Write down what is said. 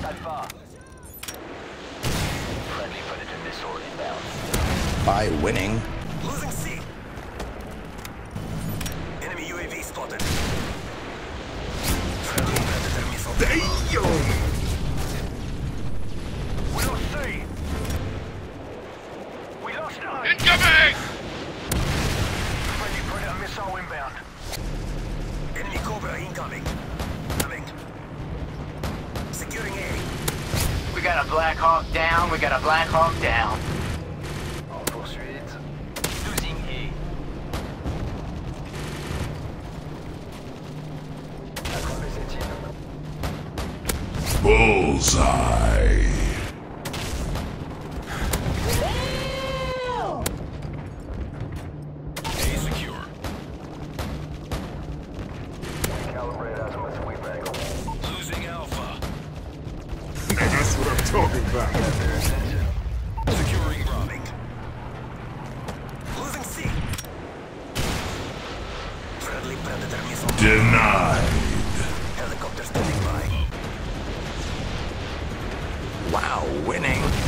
Hostile far. Friendly predator missile inbound. By winning. Losing C. Enemy UAV spotted. Friendly predator missile. We lost C. We lost A. Incoming! Friendly predator missile inbound. Enemy Cobra incoming. Coming. Securing A. We got a Black Hawk down. We got a Black Hawk down. En poursuite. Losing A. Attrapez cette île. Bullseye. Talking about. Securing Bravo. Losing C. Friendly predator missile. Denied. Helicopter standing by. Wow, winning.